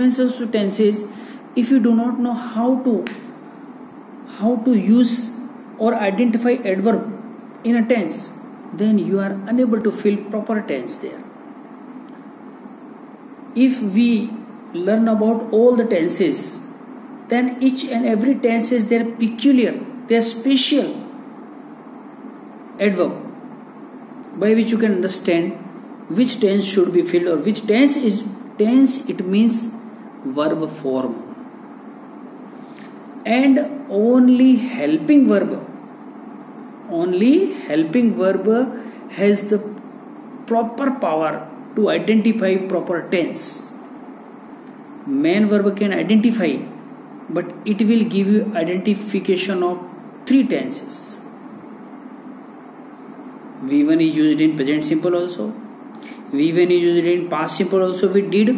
of tenses if you do not know how to how to use or identify adverb in a tense then you are unable to fill proper tense there. If we learn about all the tenses then each and every tense is their peculiar their special adverb by which you can understand which tense should be filled or which tense is tense it means verb form. And only helping verb only helping verb has the proper power to identify proper tense. Main verb can identify but it will give you identification of three tenses. V1 is used in present simple also v1 is used in past simple also with did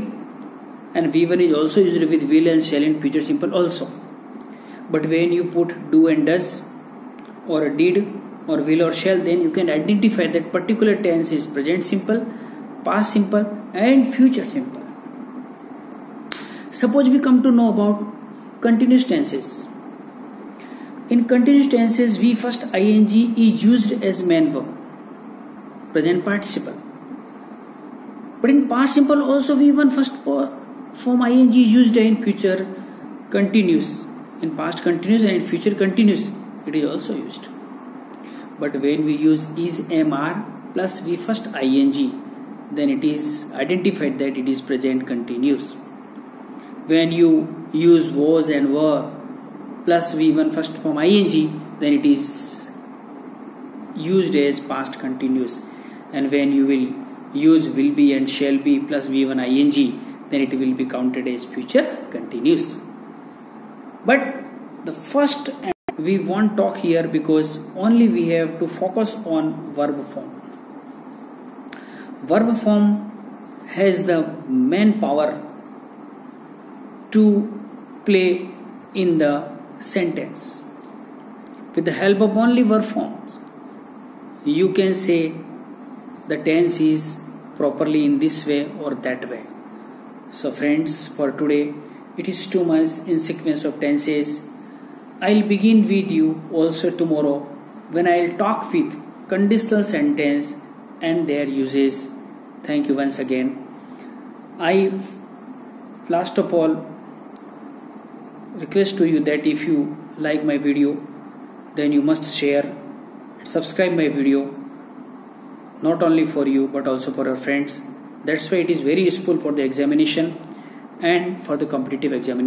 and v1 is also used with will and shall in future simple also. But when you put do and does or did or will or shall then you can identify that particular tense is present simple past simple and future simple. Suppose we come to know about continuous tenses. In continuous tenses we first ing is used as main verb present participle. But in past simple also we even first form ing is used in future continuous. In past continuous and in future continuous it is also used. But when we use is mr plus we first ing then it is identified that it is present continuous. When you use was and were plus v1 first form ing then it is used as past continuous and when you will use will be and shall be plus v1 ing then it will be counted as future continuous but the first we won't talk here because only we have to focus on verb form. Verb form has the main power to play in the sentence. With the help of only verb forms you can say the tense is properly in this way or that way. So friends, for today, it is two months in sequence of tenses. I'll begin with you also tomorrow when I'll talk with conditional sentence and their uses. Thank you once again. I last of all request to you that if you like my video then you must share subscribe my video not only for you but also for your friends that's why it is very useful for the examination and for the competitive examination